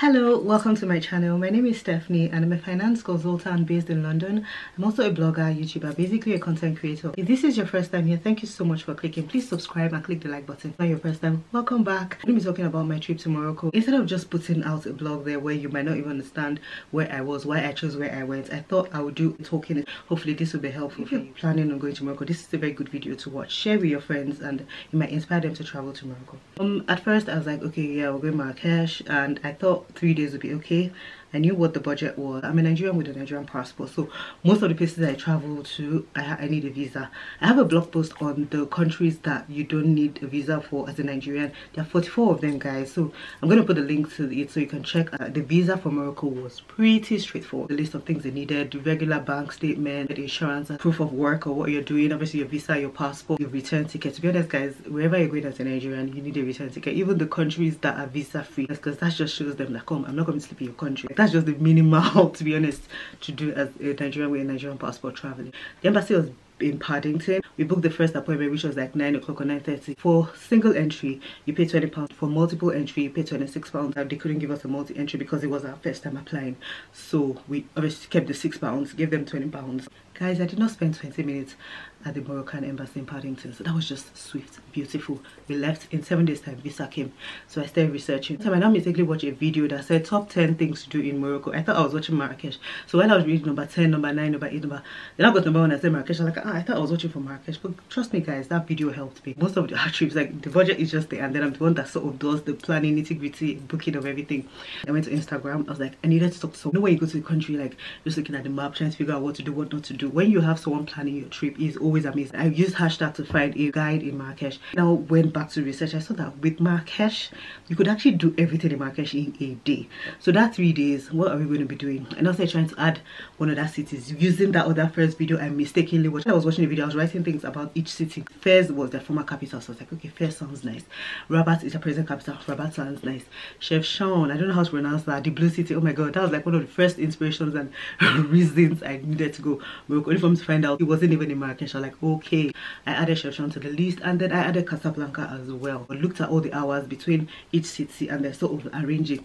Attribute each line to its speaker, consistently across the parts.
Speaker 1: Hello, welcome to my channel. My name is Stephanie and I'm a finance consultant based in London. I'm also a blogger, YouTuber, basically a content creator. If this is your first time here, thank you so much for clicking. Please subscribe and click the like button. If not your first time, welcome back. I'm going to be talking about my trip to Morocco. Instead of just putting out a blog there where you might not even understand where I was, why I chose where I went, I thought I would do talking. Hopefully this will be helpful if you're planning on going to Morocco. This is a very good video to watch. Share with your friends and it might inspire them to travel to Morocco. Um, At first I was like, okay, yeah, we're going to Marrakesh and I thought three days would be okay I knew what the budget was. I'm a Nigerian with a Nigerian passport, so most of the places I travel to, I, I need a visa. I have a blog post on the countries that you don't need a visa for as a Nigerian. There are 44 of them, guys. So I'm going to put a link to it so you can check. Uh, the visa for Morocco was pretty straightforward. The list of things they needed, the regular bank statement, the insurance, proof of work or what you're doing, obviously your visa, your passport, your return ticket. To be honest, guys, wherever you're going as a Nigerian, you need a return ticket. Even the countries that are visa free, because that just shows them that, come, I'm not going to sleep in your country that's just the minimal to be honest to do as a nigerian with a nigerian passport traveling the embassy was in Paddington. We booked the first appointment which was like 9 o'clock or 9.30. For single entry, you pay 20 pounds. For multiple entry, you pay 26 pounds. They couldn't give us a multi-entry because it was our first time applying. So we obviously kept the 6 pounds, gave them 20 pounds. Guys, I did not spend 20 minutes at the Moroccan embassy in Paddington. So that was just swift, beautiful. We left in seven days time, visa came. So I started researching. So I now basically watched a video that said top 10 things to do in Morocco. I thought I was watching Marrakesh. So when I was reading number 10, number 9, number 8, number... Then I got number 1 I said Marrakesh. I was like, ah, I thought I was watching for Marrakesh. But trust me guys, that video helped me. Most of the trips, like the budget is just there. And then I'm the one that sort of does the planning, nitty gritty, booking of everything. I went to Instagram. I was like, I needed to talk to someone. You know you go to the country, like just looking at the map, trying to figure out what to do, what not to do. When you have someone planning your trip, is always amazing. I used hashtag to find a guide in Marrakesh. Now went back to research. I saw that with Marrakesh, you could actually do everything in Marrakesh in a day. So that three days, what are we going to be doing? And also trying to add one of that cities using that other first video I mistakenly watched. I was watching the video, I was writing things about each city. Fez was their former capital, so I was like, okay, Fez sounds nice. Rabat is a present capital. Rabat sounds nice. Chef Chefchaouen, I don't know how to pronounce that. The blue city. Oh my god, that was like one of the first inspirations and reasons I needed to go Morocco. Only for me to find out it wasn't even in Marrakesh. Was like, okay. I added Chefchaouen to the list and then I added Casablanca as well. I looked at all the hours between each city and then sort of arranging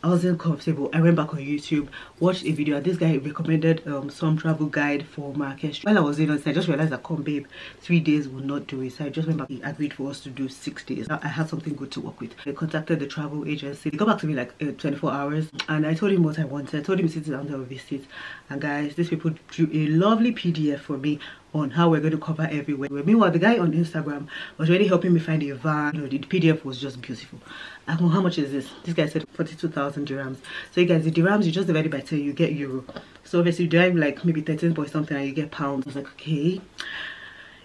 Speaker 1: I wasn't comfortable. I went back on YouTube, watched a video, and this guy recommended um, some travel guide for Marrakesh. While I was in, I just realized that come babe, three days would not do it. So I just went back. He agreed for us to do six days. I had something good to work with. I contacted the travel agency. They got back to me like uh, 24 hours, and I told him what I wanted. I told him to sit down to visit. And guys, these people drew a lovely PDF for me on how we're going to cover everywhere. Meanwhile, the guy on Instagram was really helping me find a van. You know, the PDF was just beautiful. I how much is this? This guy said 42,000 dirhams. So you guys, the dirhams you just divide it by 10, you get euro. So obviously you drive like maybe 13 point something and you get pounds. I was like, okay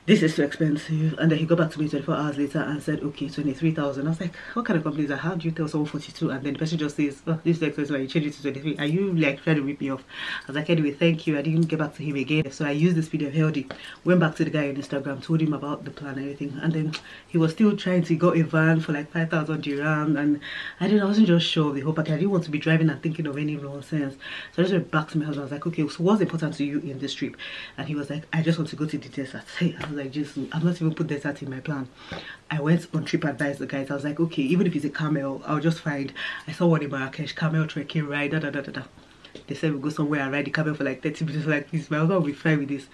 Speaker 1: this is too expensive. And then he got back to me 24 hours later and said okay 23,000 I was like what kind of company is that? How do you tell someone 42 and then the person just says oh this is expensive and you change it to 23 are you like trying to rip me off? I was like anyway thank you. I didn't get back to him again. So I used this video healthy went back to the guy on Instagram told him about the plan and everything. And then he was still trying to get a van for like 5,000 dirham. And I didn't I wasn't just sure of the whole package. I didn't want to be driving and thinking of any nonsense. So I just went back to my husband I was like okay so what's important to you in this trip? And he was like I just want to go to the desert was like, just, I've not even put desert in my plan. I went on TripAdvisor, guys. I was like, okay, even if it's a camel, I'll just find. I saw one in Marrakesh, camel trekking ride, da da da da da. They said we go somewhere and ride the camel for like 30 minutes, like this. My husband will be fine with this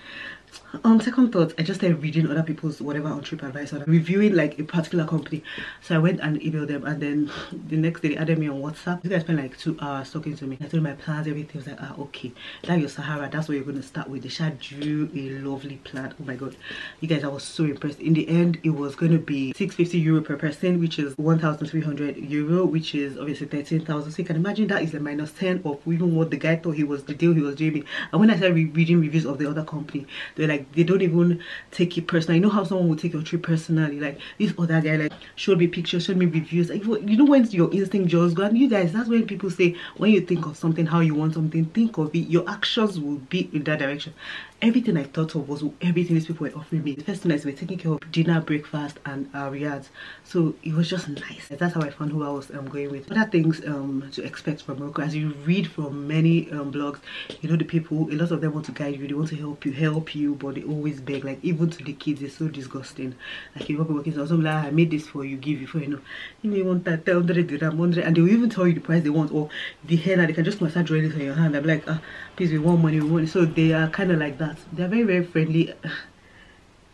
Speaker 1: um second thought i just started reading other people's whatever on tripadvisor reviewing like a particular company. So i went and emailed them and then the next day they added me on whatsapp. This guy spent like two hours talking to me. I told my plans everything. I was like ah okay. That your sahara that's what you're going to start with. They shot drew a lovely plan. Oh my god. You guys i was so impressed. In the end it was going to be 650 euro per person which is 1300 euro which is obviously 13,000 so you can imagine that is a minus 10 of even what the guy thought he was the deal he was doing and when i started re reading reviews of the other company they're like they don't even take it personal you know how someone will take your trip personally? Like this other guy like showed me pictures showed me reviews. Like you know when your instinct just go and you guys that's when people say when you think of something how you want something think of it. Your actions will be in that direction everything I thought of was everything these people were offering me. The first thing is we're taking care of dinner, breakfast, and our uh, So it was just nice. That's how I found who I was um, going with. Other things um, to expect from Morocco, as you read from many um, blogs, you know the people, a lot of them want to guide you, they want to help you, help you, but they always beg like even to the kids it's so disgusting like you walk working so like i made this for you give you for you know you may want that 100 dirham 100 and they will even tell you the price they want or the hair that they can just massage it on your hand i'm like ah please we want money we want so they are kind of like that. They're very very friendly.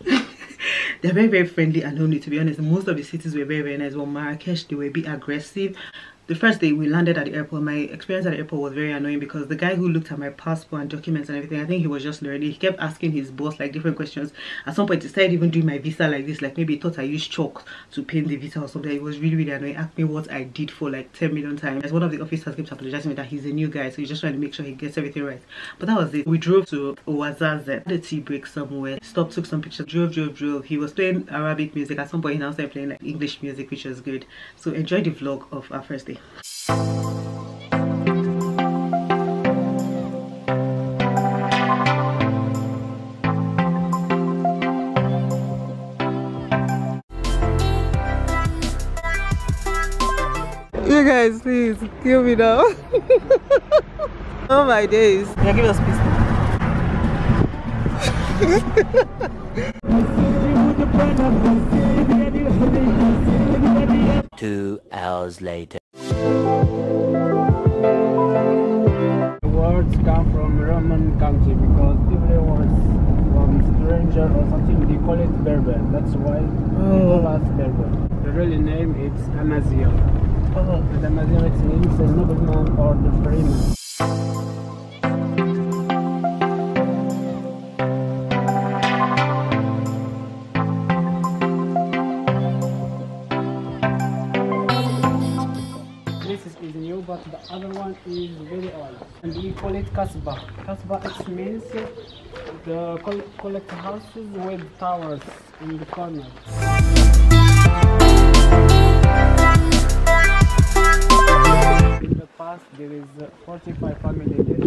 Speaker 1: They're very very friendly and only to be honest. Most of the cities were very very nice. Well marrakesh they were a bit aggressive the first day we landed at the airport my experience at the airport was very annoying because the guy who looked at my passport and documents and everything i think he was just learning. He kept asking his boss like different questions. At some point he started even doing my visa like this like maybe he thought i used chalk to paint the visa or something. It was really really annoying. Asked me what i did for like 10 million times. As one of the officers kept apologizing that he's a new guy so he's just trying to make sure he gets everything right. But that was it. We drove to Ouarzazate the tea break somewhere. Stopped took some pictures. Drove drove drove. He was playing arabic music. At some point he now started playing like english music which was good. So enjoy the vlog of our first day you guys, please kill me now. oh my days. Yeah, give us
Speaker 2: peace. Two hours later.
Speaker 3: The words come from Roman country because every word from stranger or something they call it Berber. That's why they call us Berber. The real name is Amazigh. Uh-huh. Oh. And Amazigh it means the nobleman or the freeman. Call it Kasbah. Kasbah it means the collect houses with towers in the corner. In the past there is 45 family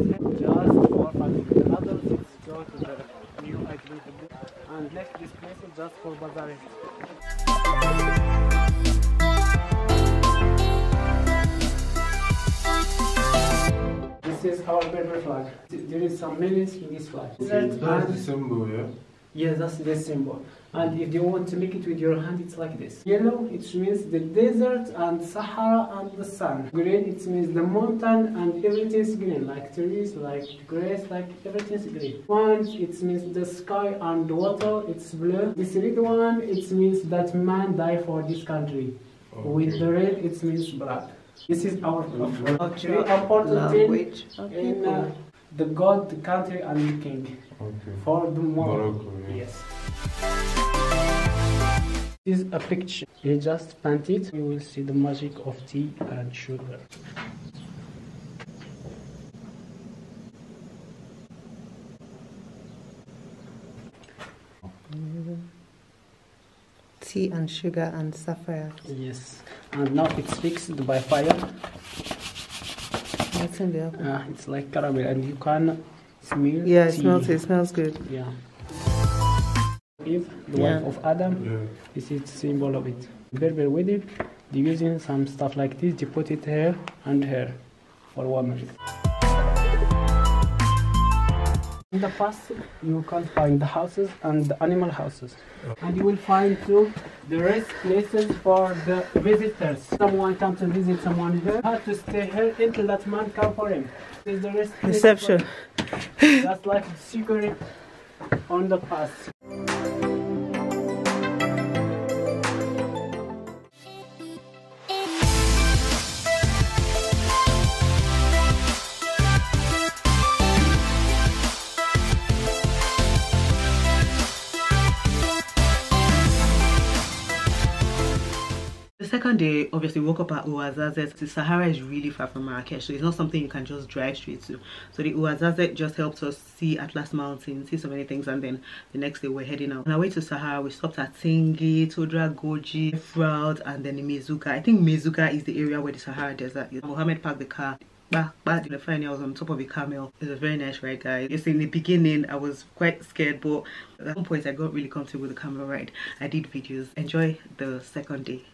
Speaker 3: this flag.
Speaker 4: Okay, that's the symbol, yeah?
Speaker 3: Yes, that's the symbol. And if you want to make it with your hand, it's like this. Yellow, it means the desert and Sahara and the sun. Green, it means the mountain and everything's green, like trees, like grass, like everything's green. One, it means the sky and the water, it's blue. This red one, it means that man died for this country. Okay. With the red, it means black. This is our
Speaker 1: culture, important language
Speaker 3: in uh, the God, the country, and the king. Okay. For the Morocco. Yes. This is a picture. You just paint it. You will see the magic of tea and sugar.
Speaker 1: tea and sugar and sapphire.
Speaker 3: Yes, and now it's fixed by fire.
Speaker 1: What's in there?
Speaker 3: Uh, it's like caramel, and you can smell.
Speaker 1: Yeah, it tea. smells. It smells good.
Speaker 3: Yeah. Eve, the yeah. wife of Adam, yeah. this is symbol of it. Berber wedding, they using some stuff like this. They put it here and here for women. In the past, you can find the houses and the animal houses. And you will find too the rest places for the visitors. Someone come to visit someone here, have to stay here until that man come for him. This is the rest
Speaker 1: Reception.
Speaker 3: That's like secret on the past.
Speaker 1: Second day, obviously woke up at Ouarzazate. The Sahara is really far from Marrakesh, so it's not something you can just drive straight to. So the Ouarzazate just helped us see Atlas Mountain, see so many things, and then the next day we're heading out. On our way to Sahara, we stopped at Tingi, Todra Gorge, Fraud, and then the Merzouga. I think Merzouga is the area where the Sahara Desert is. Mohammed parked the car back back in the final I was on top of a camel. It was a very nice ride guys. Yes in the beginning I was quite scared but at some point I got really comfortable with the camel ride. I did videos. Enjoy the second day.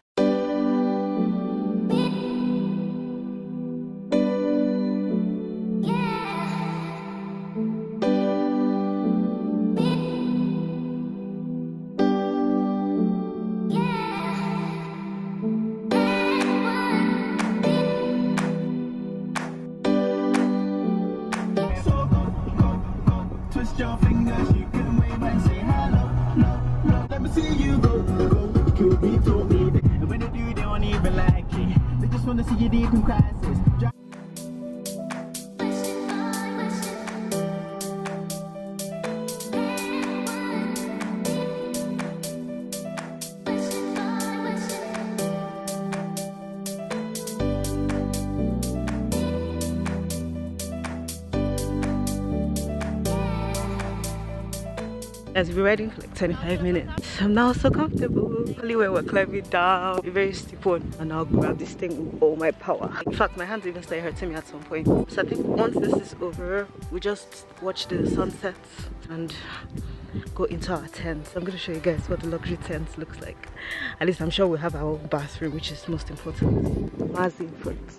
Speaker 5: twist your fingers, you can wave and say hello, no, no. Let me see you go, go, could be told me. And when they do, they don't even like it. They just wanna see you deep in crisis.
Speaker 1: As we're riding for like 25 minutes. I'm now so comfortable. Only when we're climbing down, very steep one. And I'll grab this thing with all my power. In fact, my hands even started hurting me at some point. So I think once this is over, we just watch the sunsets and go into our tent. I'm gonna show you guys what the luxury tent looks like. At least I'm sure we have our own bathroom, which is most important. Mazi in front.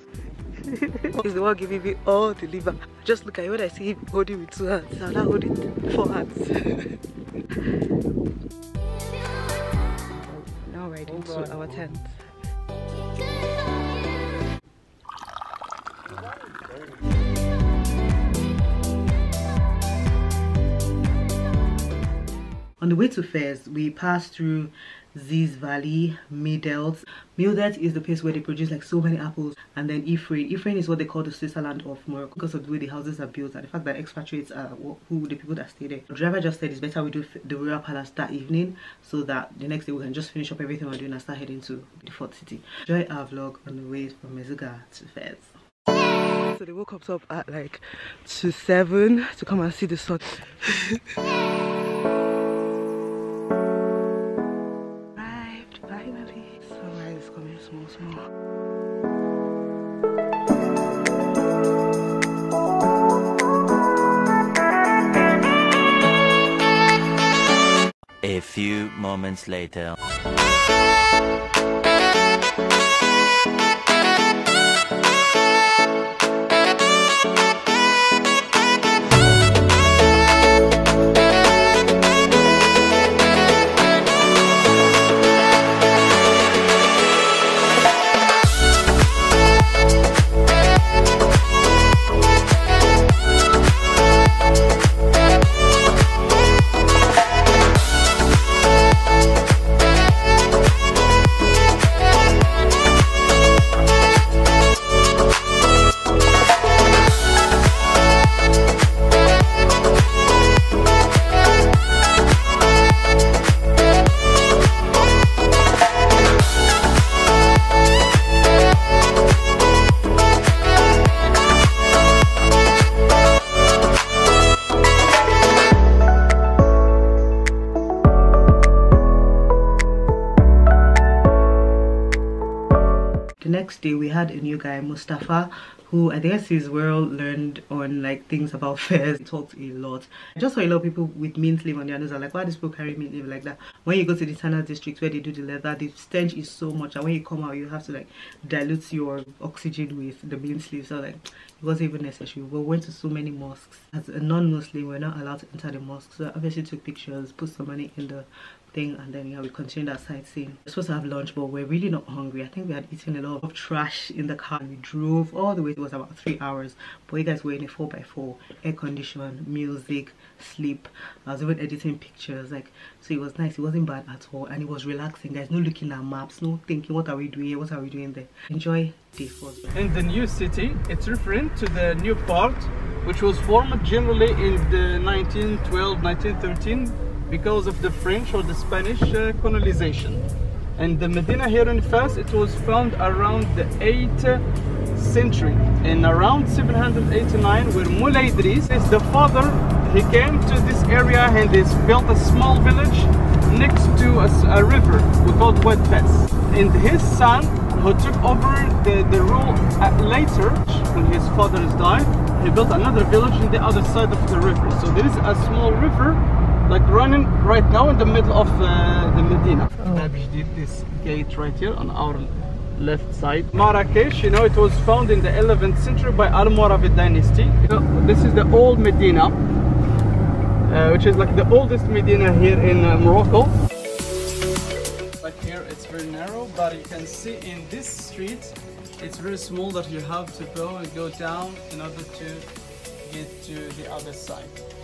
Speaker 1: He's the one giving me all the liver. Just look at when I see him holding with two hands. Now hold it four hands. now riding to our tent. On the way to Fez, we passed through Ziz Valley, Midelt. Midelt is the place where they produce like so many apples. And then Ifrane. Ifrane is what they call the Switzerland of Morocco because of the way the houses are built and the fact that expatriates are who the people that stay there. The driver just said it's better we do the Royal Palace that evening so that the next day we can just finish up everything we're doing and start heading to the fourth city. Enjoy our vlog on the way from Merzouga to Fez. So they woke us up at like to 7 to come and see the sun.
Speaker 2: moments later.
Speaker 1: Next day we had a new guy mustafa who i guess is well learned on like things about fairs he talked a lot. I just saw a lot of people with mint leaf on their nose like why does people carry mint leaf like that? When you go to the internal district where they do the leather the stench is so much and when you come out you have to like dilute your oxygen with the mint leaf so like it wasn't even necessary. We went to so many mosques. As a non-muslim we're not allowed to enter the mosque. So I obviously took pictures put some money in the thing and then yeah we continued our sightseeing. We're supposed to have lunch but we're really not hungry. I think we had eaten a lot of trash in the car. We drove all the way. It was about three hours. But you guys were in a 4x4 air condition music sleep. I was even editing pictures like so it was nice. It wasn't bad at all and it was relaxing guys. No looking at maps no thinking what are we doing here? What are we doing there? Enjoy day four
Speaker 6: in the new city. It's referring to the new part, which was formed generally in the 1912, 1913 because of the French or the Spanish uh, colonization. And the Medina here in Fez, it was found around the 8th century. And around 789, where Moulay Idris is the father, he came to this area and he built a small village next to a river we called Oued Fez. And his son, who took over the, the rule uh, later, when his father died, he built another village in the other side of the river. So there is a small river like running right now in the middle of uh, the Medina. Did this gate right here on our left side. Marrakesh, you know, it was found in the 11th century by Almoravid dynasty. You know, this is the old Medina, uh, which is like the oldest Medina here in uh, Morocco. Like here, it's very narrow, but you can see in this street, it's very small that you have to go and go down in order to get to the other side.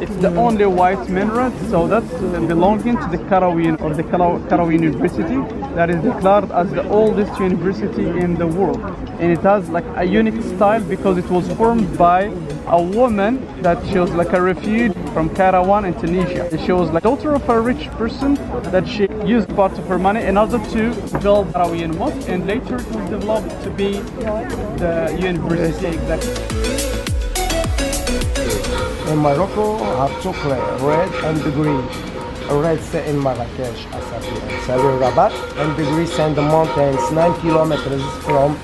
Speaker 6: It's the only white minaret, so that's belonging to the Qarawiyyin or the Qarawiyyin University. That is declared as the oldest university in the world, and it has like a unique style because it was formed by a woman that she was like a refugee from Kairouan in Tunisia. She was like daughter of a rich person that she used part of her money in order to build Qarawiyyin Mosque, and later it was developed to be the university exactly.
Speaker 7: In Morocco, have chocolate, red and green. Red set in Marrakesh, Asafi, and Saudi Rabat, and the green in the mountains, 9 kilometers from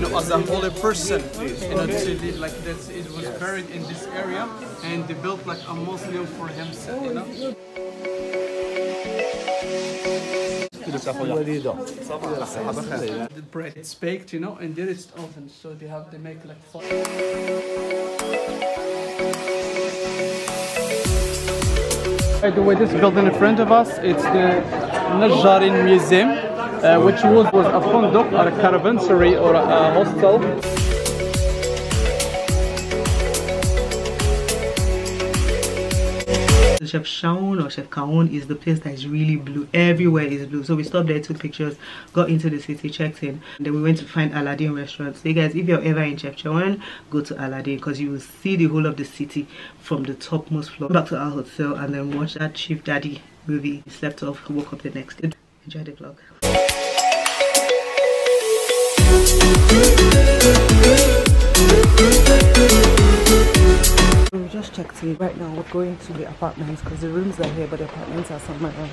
Speaker 6: know, as a holy person, you know, to live like this. It was buried in this area, and they built like a Muslim for himself, you know. The bread it's baked, you know, and there it's oven, so they have they make like. By the way, this building in front of us, it's the Nejjarine Museum, uh, which was, was a fonduk or a caravanserai or a, a hostel.
Speaker 1: Chef Shaun or Chef Kaun is the place that is really blue. Everywhere is blue. So we stopped there, took pictures, got into the city, checked in, and then we went to find Aladdin restaurant. So you guys, if you're ever in Chefchaouen, go to Aladdin because you will see the whole of the city from the topmost floor. Back to our hotel and then watch that Chief Daddy movie. Slept off, woke up the next day. Enjoy the vlog. We just checked in. Right now, we're going to the apartments because the rooms are here, but the apartments are somewhere else.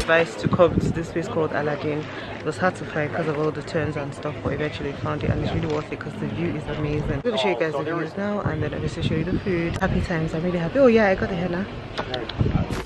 Speaker 1: Advice to come to this place called Aladdin. It was hard to find because of all the turns and stuff, but eventually found it, and it's really worth it because the view is amazing. I'm going to show you guys the views now, and then I'm going to show you the food. Happy times. I'm really happy. Oh yeah, I got the henna.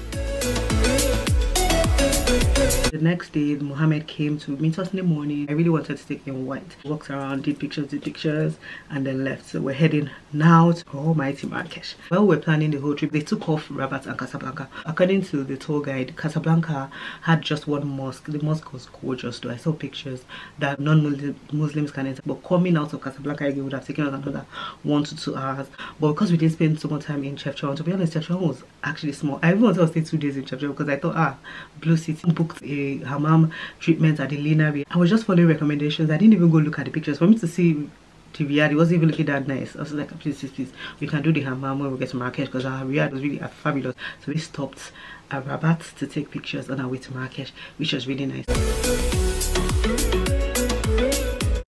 Speaker 1: The next day, Mohammed came to meet us in the morning. I really wanted to take in white. Walked around, did pictures, did pictures, and then left. So we're heading now to almighty Marrakesh. While we're planning the whole trip, they took off Rabat and Casablanca. According to the tour guide, Casablanca had just one mosque. The mosque was gorgeous though. I saw pictures that non-Muslims can enter. But coming out of Casablanca again would have taken us another one to two hours. But because we didn't spend so much time in Chefchaouen, to be honest, Chefchaouen was actually small. I even wanted to stay two days in Chefchaouen because I thought, ah, Blue City booked a hammam treatment at the Linari. I was just following recommendations. I didn't even go look at the pictures. For me to see the Riad, it wasn't even looking that nice. I was like, please, please, please, we can do the hammam when we get to Marrakesh because our Riad was really fabulous. So we stopped at Rabat to take pictures on our way to Marrakesh, which was really nice.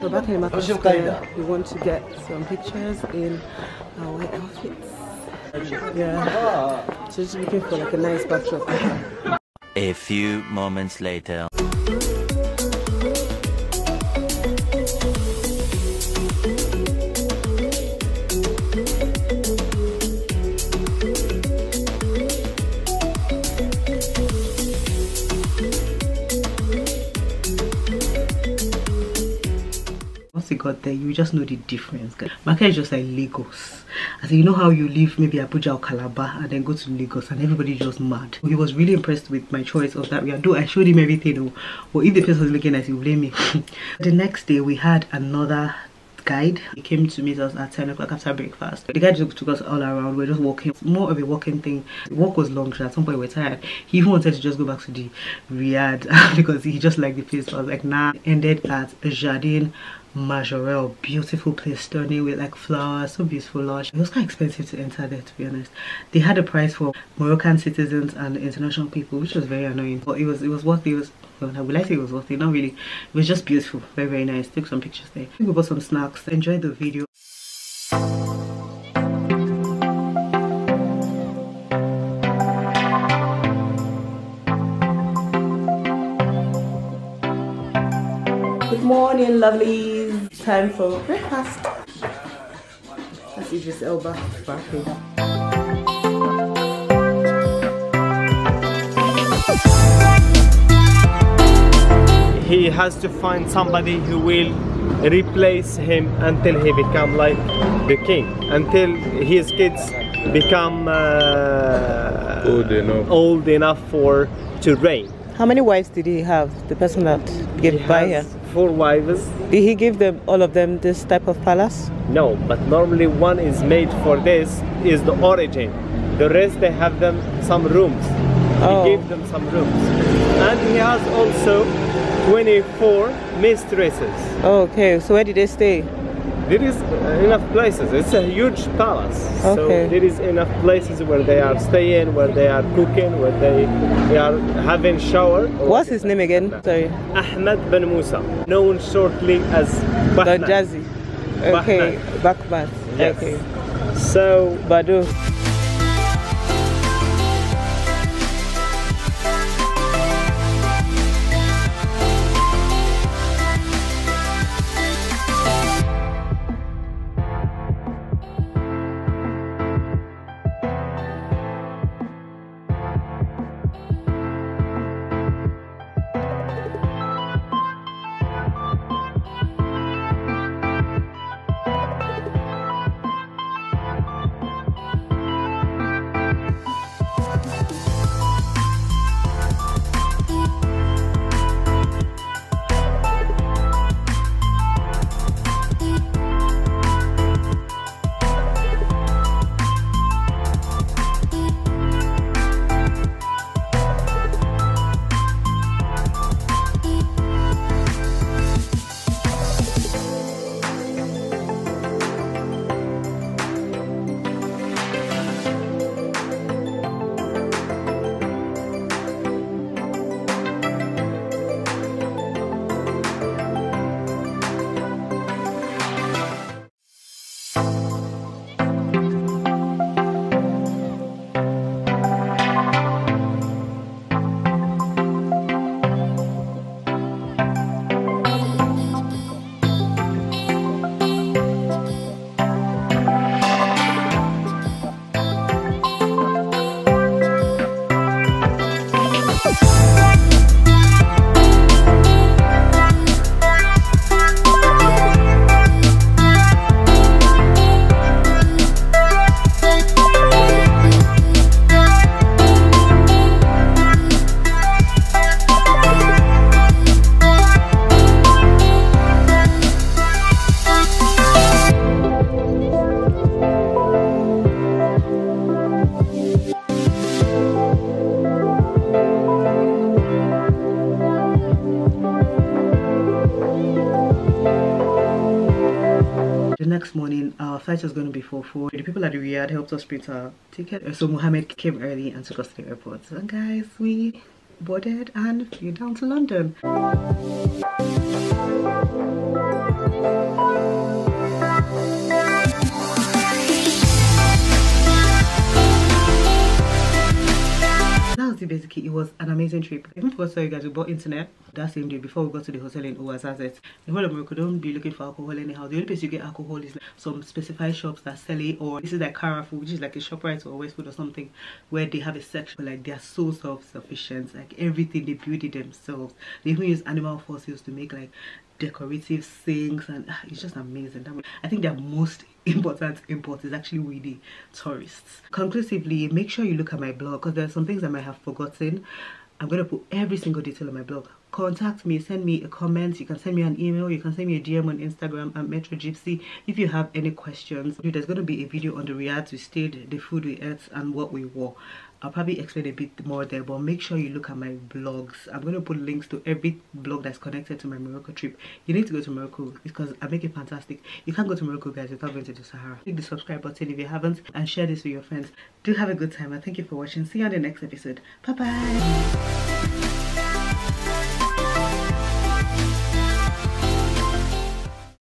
Speaker 1: So back in Marrakesh Square, we want to get some pictures in our white outfits. Yeah, so just looking for like a nice backdrop.
Speaker 2: A few moments later.
Speaker 1: Once you got there, you just know the difference. Market is just like Lagos. I said, you know how you leave maybe Abuja or Calabar and then go to Lagos and everybody just mad. He was really impressed with my choice of that. We are, though I showed him everything, but if the place was looking he would blame me. the next day, we had another guide. He came to meet us at 10 o'clock after breakfast. The guide just took us all around. We are just walking. More of a walking thing. The walk was long so at some point we are tired. He even wanted to just go back to the riad because he just liked the place. So i was like nah. Ended at jardin Majorelle, beautiful place, stunning with like flowers, so beautiful lodge. It was quite expensive to enter there to be honest. They had a price for Moroccan citizens and international people, which was very annoying. But it was it was worth it. was well, I would like say it was worth it, not really. It was just beautiful, very very nice. Took some pictures there. We bought some snacks. Enjoy the video. Good morning, lovelies. Time for breakfast. That's Idris Elba barking.
Speaker 7: he has to find somebody who will replace him until he become like the king until his kids become uh,
Speaker 4: Old enough.
Speaker 7: old enough for to reign
Speaker 8: How many wives did he have? The person that gave
Speaker 7: he four wives
Speaker 8: Did he give them all of them this type of palace?
Speaker 7: no but normally one is made for this is the origin the rest they have them some rooms
Speaker 8: Oh.
Speaker 7: he gave them some rooms and he has also 24 mistresses
Speaker 8: Okay, so where did they stay?
Speaker 7: There is enough places. It's a huge palace. So there is enough places where they are staying, where they are cooking, where they, they are having shower.
Speaker 8: What's his name again? Sorry.
Speaker 7: Ahmed bin Musa, known shortly as
Speaker 8: Don
Speaker 7: Bahman.
Speaker 8: Jazzy. Okay, Backman.
Speaker 7: Yes.
Speaker 8: Okay.
Speaker 7: So
Speaker 8: Badu.
Speaker 1: Next morning, our flight was going to be 4 4. The people at the Riad helped us print our ticket. Uh, so Mohammed came early and took us to the airport. So, guys, we boarded and flew down to London. That was it basically. It was an amazing trip. Even forgot to guys we bought internet that same day before we got to the hotel in Ouarzazate. The whole of Morocco don't be looking for alcohol anyhow. The only place you get alcohol is like some specified shops that sell it or this is like Carrefour which is like a ShopRite or Westwood or something where they have a section like they are so self-sufficient. Like everything they build it themselves. They even use animal fossils to make like decorative things and ah, it's just amazing. I think their most important import is actually with the tourists. Conclusively make sure you look at my blog because there are some things i might have forgotten. I'm going to put every single detail on my blog. Contact me send me a comment. You can send me an email you can send me a dm on instagram at metrogypsie if you have any questions. There's going to be a video on the Riad we stayed the food we ate and what we wore I'll probably explain a bit more there, but make sure you look at my blogs. I'm going to put links to every blog that's connected to my Morocco trip. You need to go to Morocco because I make it fantastic. You can't go to Morocco, guys, without going to the Sahara. Click the subscribe button if you haven't and share this with your friends. Do have a good time and thank you for watching. See you on the next episode. Bye bye.